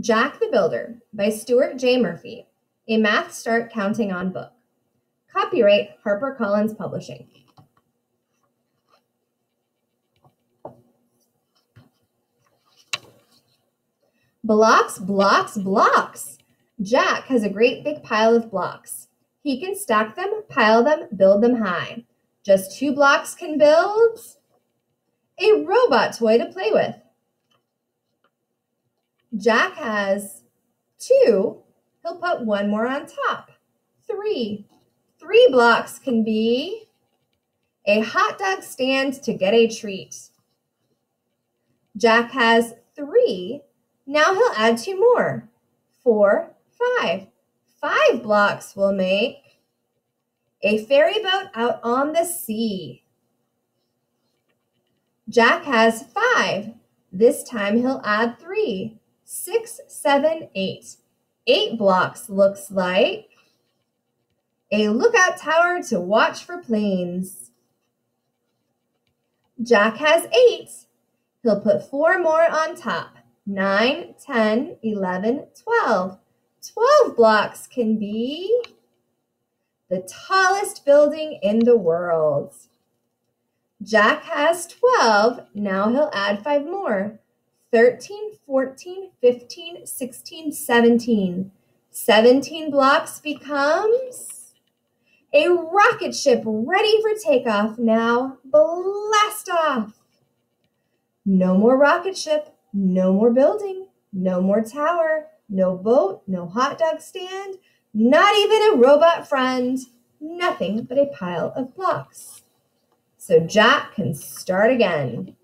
Jack the Builder by Stuart J. Murphy, a MathStart counting on book. Copyright HarperCollins Publishing. Blocks, blocks, blocks. Jack has a great big pile of blocks. He can stack them, pile them, build them high. Just two blocks can build a robot toy to play with. Jack has two. He'll put one more on top. Three. Three blocks can be a hot dog stand to get a treat. Jack has three. Now he'll add two more. Four, five. Five blocks will make a ferry boat out on the sea. Jack has five. This time he'll add three six, seven, eight. Eight blocks looks like a lookout tower to watch for planes. Jack has eight. He'll put four more on top. Nine, ten, eleven, twelve. Twelve blocks can be the tallest building in the world. Jack has 12. Now he'll add five more. 13, 14, 15, 16, 17. 17 blocks becomes a rocket ship ready for takeoff. Now blast off. No more rocket ship, no more building, no more tower, no boat, no hot dog stand, not even a robot friend, nothing but a pile of blocks. So Jack can start again.